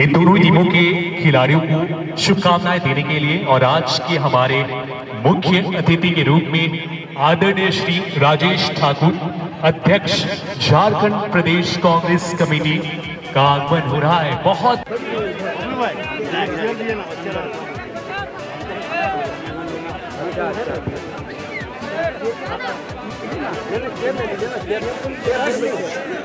इन दोनों टीमों के खिलाड़ियों को शुभकामनाएँ देने के लिए और आज के हमारे मुख्य अतिथि के रूप में आदरणीय श्री राजेश ठाकुर, अध्यक्ष झारखंड प्रदेश कांग्रेस कमेटी का आगमन हो रहा है। बहुत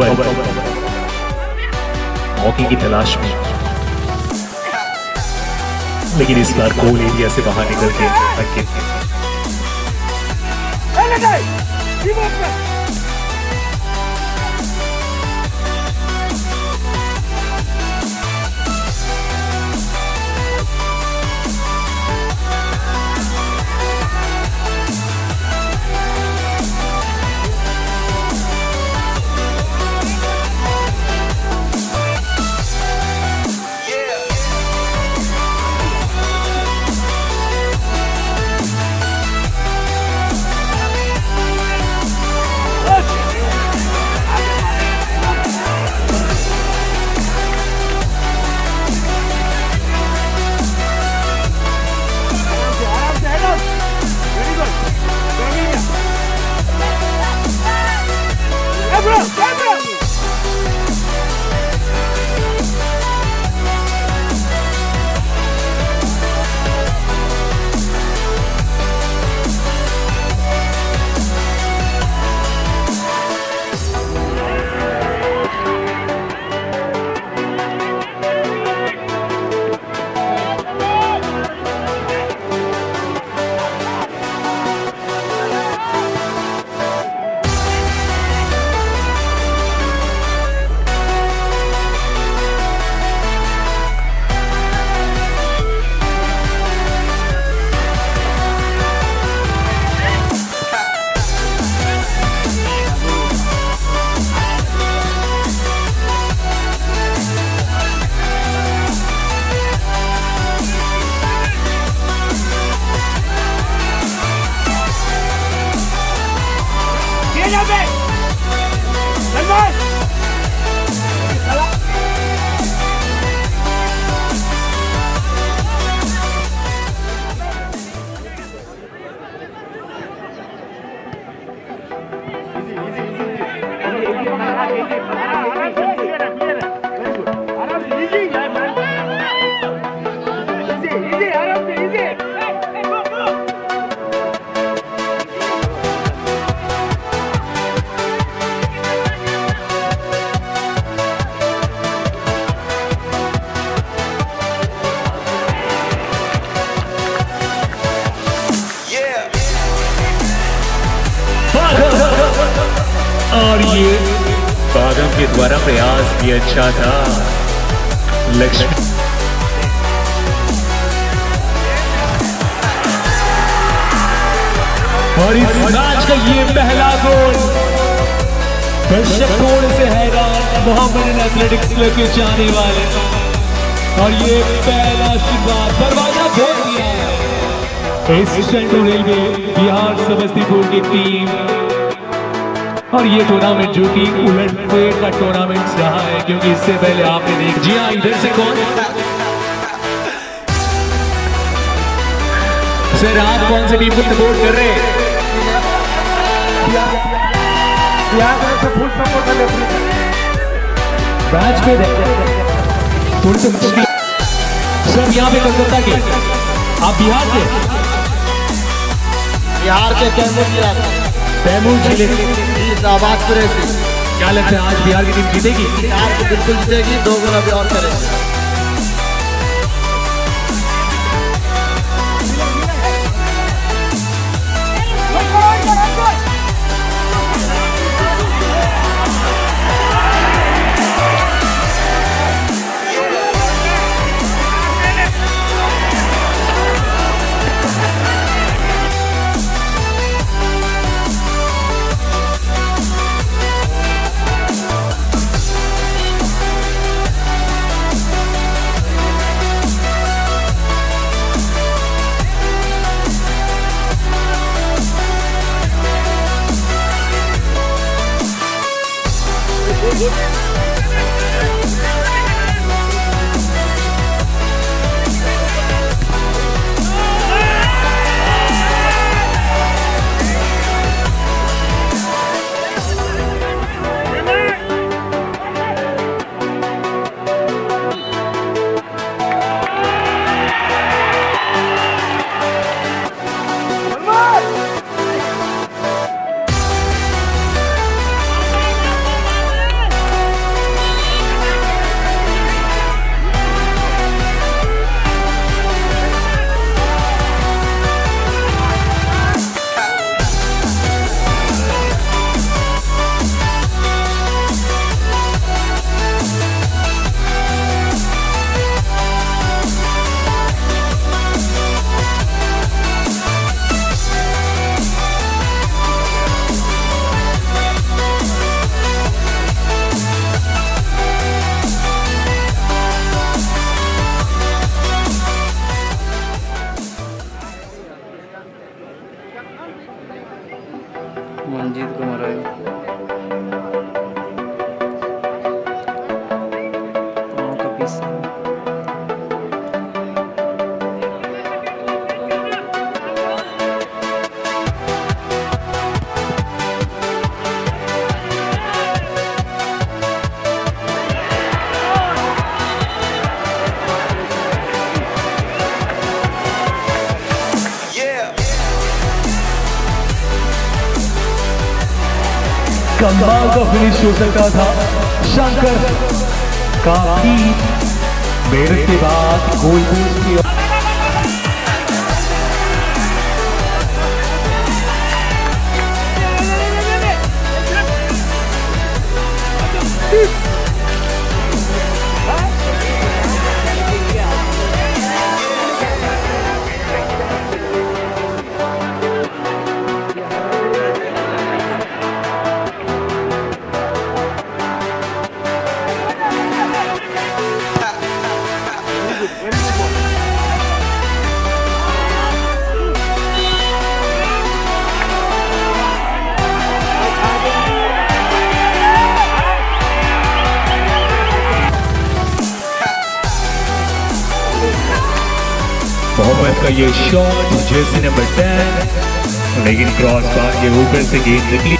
पवन मौके की तलाश में। लेकिन इस बार कोल एरिया से बाहर निकल के अंकित भी अच्छा था। लक्ष्मी। और इस मैच का ये पहला गोल। दर्शक गोल से हैरान मोहम्मद एथलेटिक्स क्लब के जाने वाले। और ये पहला शुरुआत दरवाज़ा खोल दिया। है इस सेंट्रल रेलवे बिहार समस्तीपुर की टीम और ये टूर्नामेंट जो कि उलट फेर का टूर्नामेंट रहा है क्योंकि इससे पहले आपने देख जी हाँ इधर से कौन? सर आप कौन से टीम को सपोर्ट कर रहे हैं? मैच पे थोड़ी सी सर यहाँ पे कोलकाता के। आप बिहार से बिहार के कैमूर जिला। तैमूर ज़िले। इस सुरेश क्या लगता है आज बिहार की टीम जीतेगी? बिहार बिल्कुल जीतेगी, दो गुना भी और करेगी। कमाल का फिनिश हो सकता था। शंकर काफ़ी मेहनत के बाद गोल पोस्ट की का ये शॉट जैसे नंबर टेन लेकिन क्रॉस बार के ऊपर से गेंद निकली।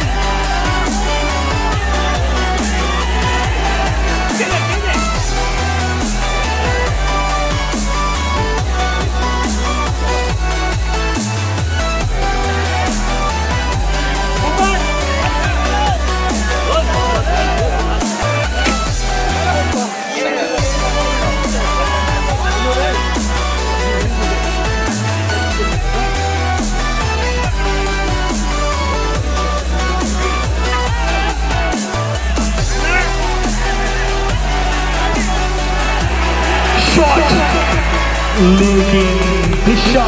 लेकिन दिशा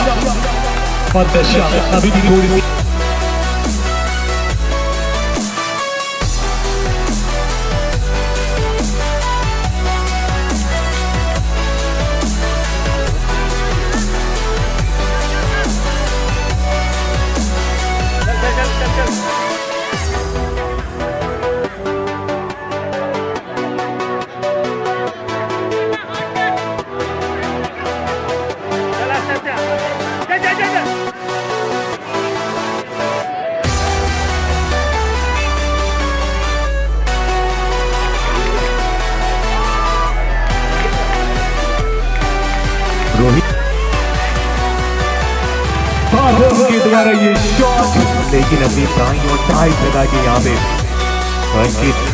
और दशा अभी भी थोड़ी सी रोहित है। लेकिन अभी दाई और दाई लगा के यहाँ पे अंकित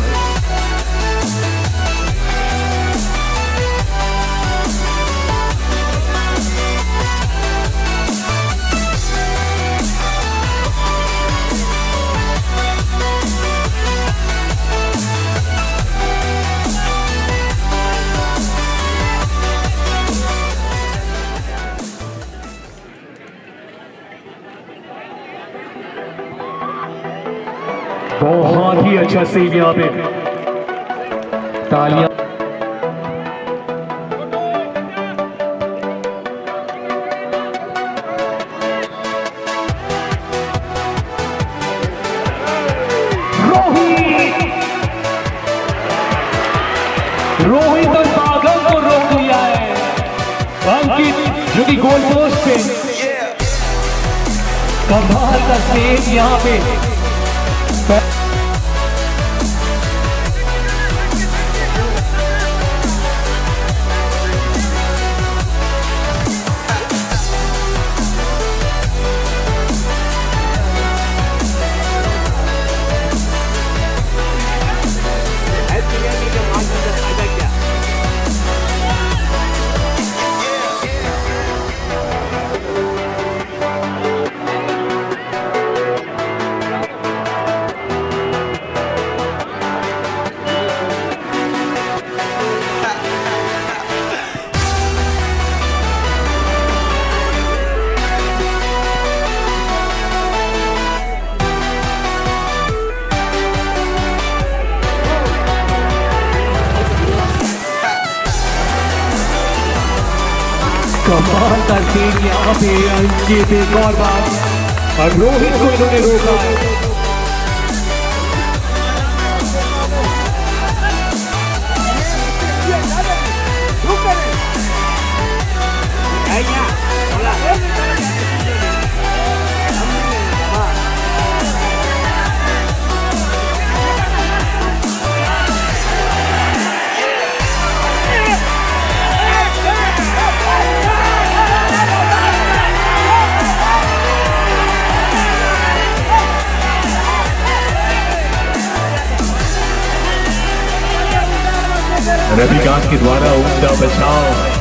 ही अच्छा सीन यहाँ पे। तालियाँ। रोहित। और पागल को रोक लिया है। अंकित जो कि गोल पोस्ट पे। कमाल का सेव यहाँ पे। कमाल का सीन यहाँ पे अंकित एक और बात और रोहित को इन्होंने रोका है रविकांत के द्वारा उमदा बचाव।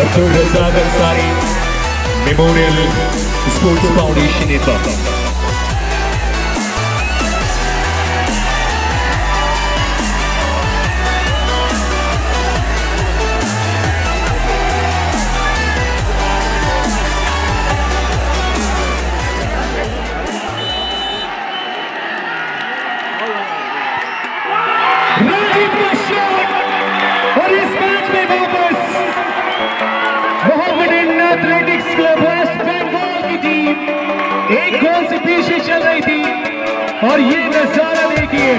Abdul Razzaq Ansari memorial sports foundation Nepal Rajiv एक गोल से पीछे चल रही थी? और ये नज़ारा देखिए।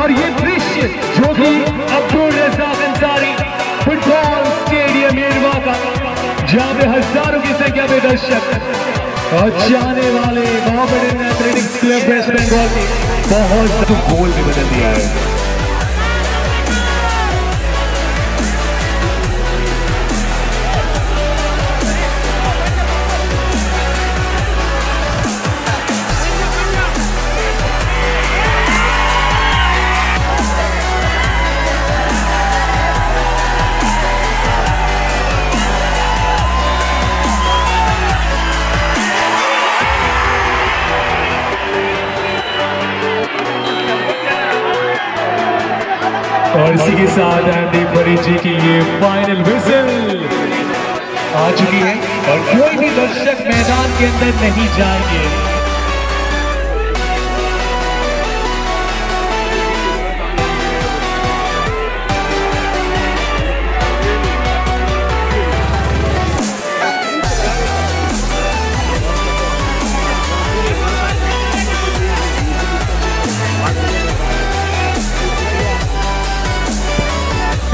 और ये दृश्य जो कि अब्दुल रजाक अंसारी फुटबॉल स्टेडियम एरवा का, जहाँ पे हज़ारों की संख्या में दर्शक और जाने वाले Mohammedan athletics club west Bengal के बहुत गोल भी बदल दिया है। और इसी के साथ एंडी परी जी की ये फाइनल विजिल आ चुकी है। और कोई भी दर्शक मैदान के अंदर नहीं जाएँगे।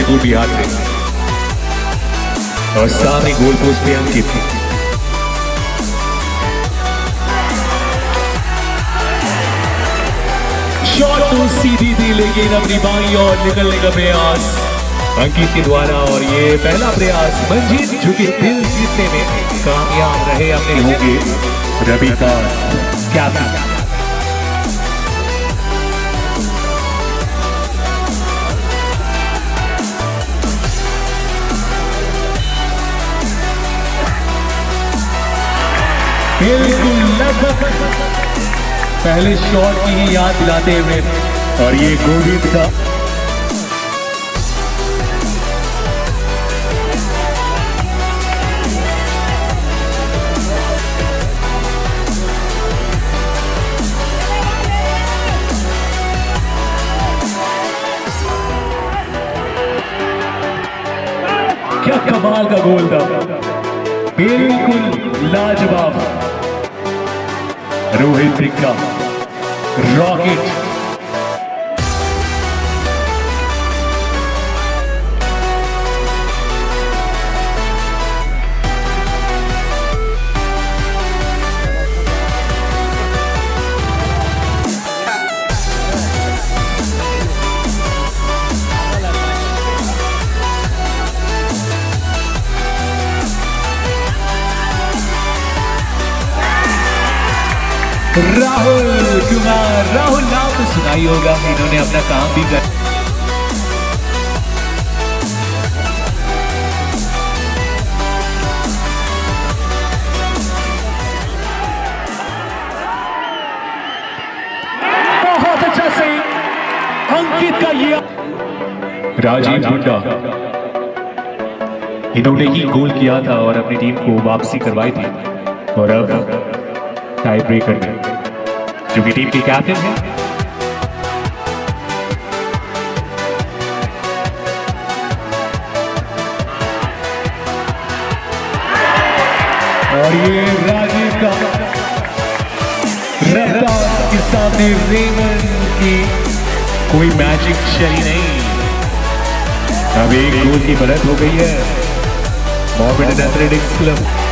गोल भी हाथ और सामने गोल पोस्ट पे अंकित शॉट तो सीधी थी, लेकिन अपनी बाई और निकलने का प्रयास। अंकित के द्वारा और ये पहला प्रयास, मंजीत जो कि दिल जीतने में कामयाब रहे अपने होंगे, रवि का कैप्टन बिल्कुल लगभग पहले शॉट की ही याद दिलाते हुए। और ये गोविंद का। क्या कमाल का गोल था। बिल्कुल लाजवाब। Rohit Dikka. Rocket. Rahul Kumar Rahul नाम तो सुना ही होगा इन्होंने अपना काम भी कर बहुत अच्छा सही अंकित का ये राजीव मुंडा इन्होंने ही गोल किया था और अपनी टीम को वापसी करवाई थी। और अब टाई ब्रेकर में। जो कि टीम के कैप्टन और ये राजीव का रफ्तार के सामने रेमन की कोई मैजिक शरी नहीं। अब एक गोल की बढ़त हो गई है। मोहम्मद एथलेटिक्स क्लब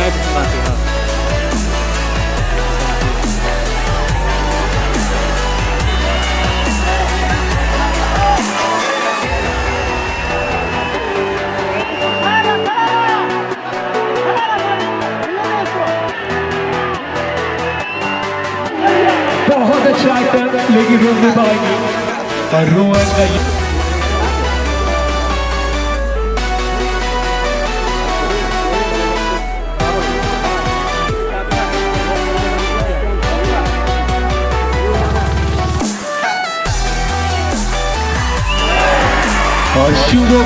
मैच बाकी हाँ। बहुत अच्छा आइटम लेकिन रोक नहीं पाएगी और रोहन का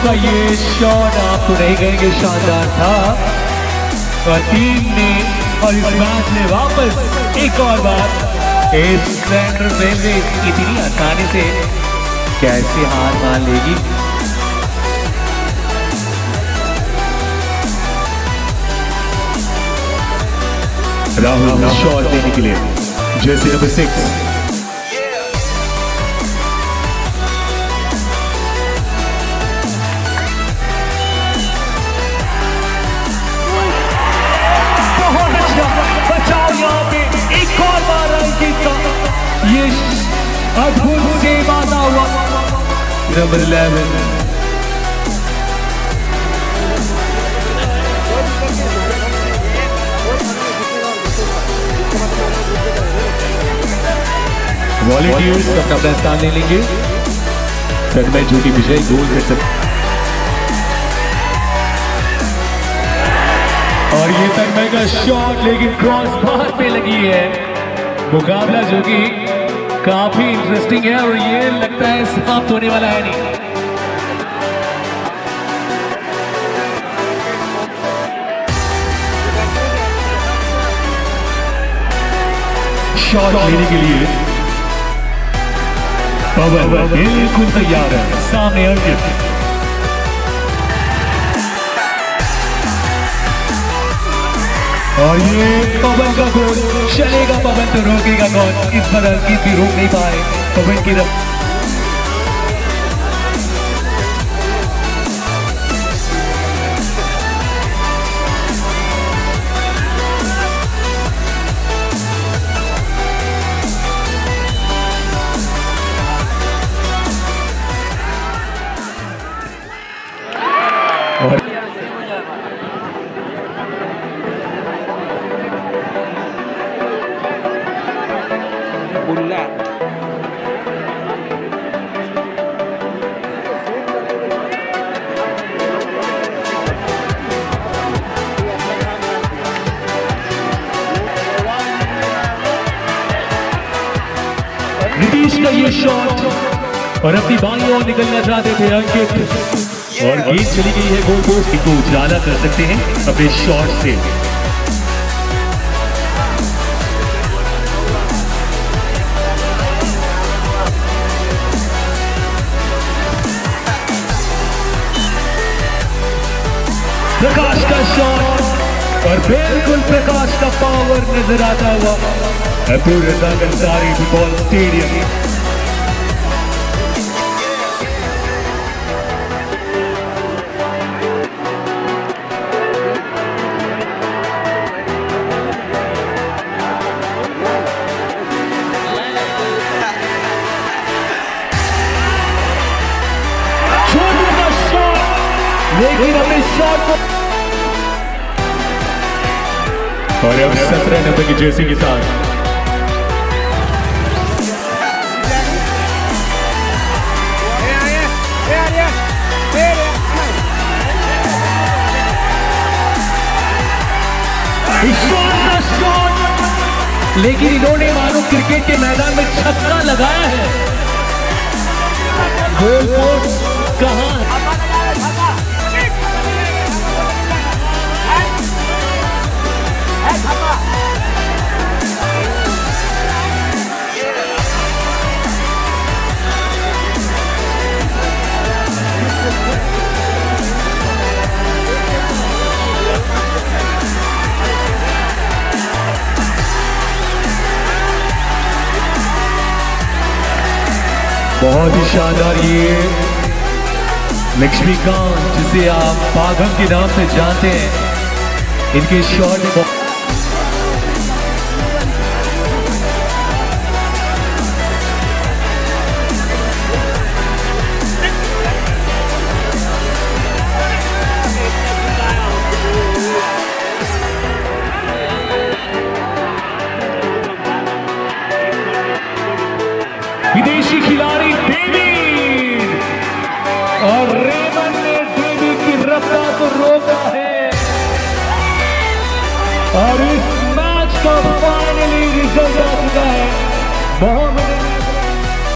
का ये शॉट आप तो नहीं कहेंगे शानदार था और टीम ने और इस मैच में वापस एक और बार इस सेंटर रेलवे इतनी आसानी से कैसे हार मान लेगी? राहुल शॉट देने के लिए। जैसे number six number eleven volunteers अपना अपना स्थान ले लेंगे। तन्मय ज्योति विजय गोल कर सकते और ये तन्मय का शॉट लेकिन क्रॉस बार पे लगी है। मुकाबला जो कि काफ़ी इंटरेस्टिंग है और ये लगता है समाप्त होने वाला है नहीं। शॉट लेने के लिए पवन बिल्कुल तैयार है। सामने अर्जुन। और ये पवन का गोल, चलेगा पवन तो रोकेगा कौन? इस बार अर्जित भी रोक नहीं पाए। पवन की रफ चाहते थे अंकित और गेंद चली गई है गोल पोस्ट को उजाला कर सकते हैं अपने शॉट से। प्रकाश का शॉट और बिल्कुल प्रकाश का पावर नज़र आता हुआ। अब्दुल रजाक अंसारी फुटबॉल स्टेडियम और अब सत्रह नंबर की जर्सी के साथ लेकिन इन्होंने मानो क्रिकेट के मैदान में छक्का लगाया है। गोल पोस्ट कहाँ है? बहुत ही शानदार ये लक्ष्मीकांत, जिसे आप पाघम के नाम से जानते हैं। इनके बहुत